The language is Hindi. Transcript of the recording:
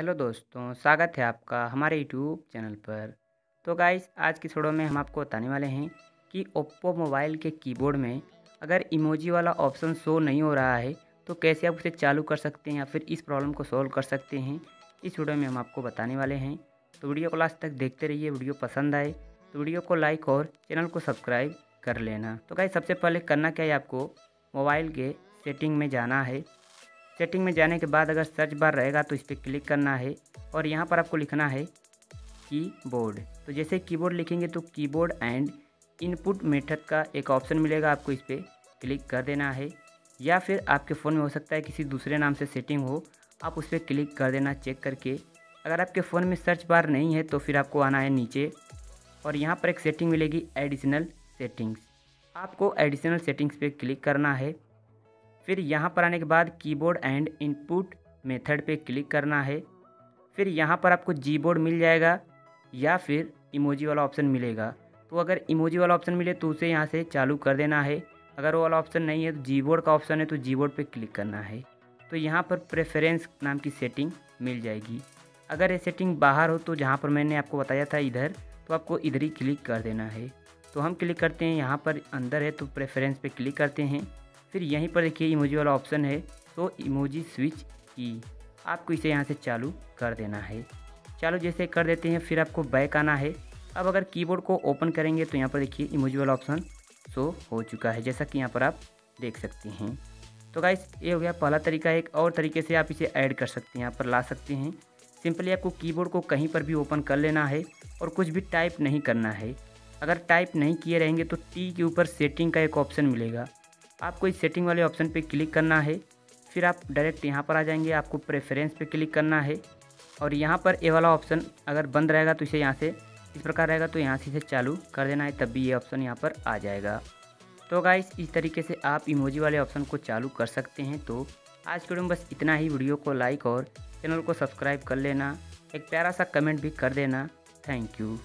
हेलो दोस्तों, स्वागत है आपका हमारे यूट्यूब चैनल पर। तो गाइस आज की वीडियो में हम आपको बताने वाले हैं कि ओप्पो मोबाइल के कीबोर्ड में अगर इमोजी वाला ऑप्शन शो नहीं हो रहा है तो कैसे आप उसे चालू कर सकते हैं या फिर इस प्रॉब्लम को सॉल्व कर सकते हैं, इस वीडियो में हम आपको बताने वाले हैं। तो वीडियो को लास्ट तक देखते रहिए वीडियो पसंद आए तो वीडियो को लाइक और चैनल को सब्सक्राइब कर लेना। तो गाइस सबसे पहले करना क्या है आपको? मोबाइल के सेटिंग में जाना है। सेटिंग में जाने के बाद अगर सर्च बार रहेगा तो इस पर क्लिक करना है और यहाँ पर आपको लिखना है कीबोर्ड तो जैसे कीबोर्ड लिखेंगे तो कीबोर्ड एंड इनपुट मेथड का एक ऑप्शन मिलेगा आपको इस पर क्लिक कर देना है। या फिर आपके फ़ोन में हो सकता है किसी दूसरे नाम से सेटिंग हो, आप उस पर क्लिक कर देना चेक करके। अगर आपके फ़ोन में सर्च बार नहीं है तो फिर आपको आना है नीचे और यहाँ पर एक सेटिंग मिलेगी एडिशनल सेटिंग्स आपको एडिशनल सेटिंग्स पे क्लिक करना है। फिर यहाँ पर आने के बाद कीबोर्ड एंड इनपुट मेथड पे क्लिक करना है। फिर यहाँ पर आपको जी बोर्ड मिल जाएगा या फिर इमोजी वाला ऑप्शन मिलेगा। तो अगर इमोजी वाला ऑप्शन मिले तो उसे यहाँ से चालू कर देना है। अगर वो वाला ऑप्शन नहीं है तो जी बोर्ड का ऑप्शन है तो जी बोर्ड पर क्लिक करना है। तो यहाँ पर प्रेफरेंस नाम की सेटिंग मिल जाएगी। अगर ये सेटिंग बाहर हो तो जहाँ पर मैंने आपको बताया था इधर तो आपको इधर ही क्लिक कर देना है। तो हम क्लिक करते हैं यहाँ पर, अंदर है तो प्रेफरेंस पे क्लिक करते हैं। फिर यहीं पर देखिए इमोजी वाला ऑप्शन है। तो इमोजी स्विच की आपको इसे यहाँ से चालू कर देना है। चालू जैसे कर देते हैं, फिर आपको बैक आना है। अब अगर कीबोर्ड को ओपन करेंगे तो यहाँ पर देखिए इमोजी वाला ऑप्शन शो हो चुका है, जैसा कि यहाँ पर आप देख सकते हैं। तो गाइस ये हो गया पहला तरीका। एक और तरीके से आप इसे ऐड कर सकते हैं, यहाँ पर ला सकते हैं। सिंपली आपको कीबोर्ड को कहीं पर भी ओपन कर लेना है और कुछ भी टाइप नहीं करना है। अगर टाइप नहीं किए रहेंगे तो टी के ऊपर सेटिंग का एक ऑप्शन मिलेगा। आपको इस सेटिंग वाले ऑप्शन पे क्लिक करना है। फिर आप डायरेक्ट यहाँ पर आ जाएँगे, आपको प्रेफरेंस पे क्लिक करना है। और यहाँ पर ए वाला ऑप्शन अगर बंद रहेगा तो इसे यहाँ से, इस प्रकार रहेगा तो यहाँ से इसे चालू कर देना है, तब भी ये ऑप्शन यहाँ पर आ जाएगा। तो गाइस इस तरीके से आप इमोजी वाले ऑप्शन को चालू कर सकते हैं। तो आज के वीडियो में बस इतना ही। वीडियो को लाइक और चैनल को सब्सक्राइब कर लेना। एक प्यारा सा कमेंट भी कर देना। Thank you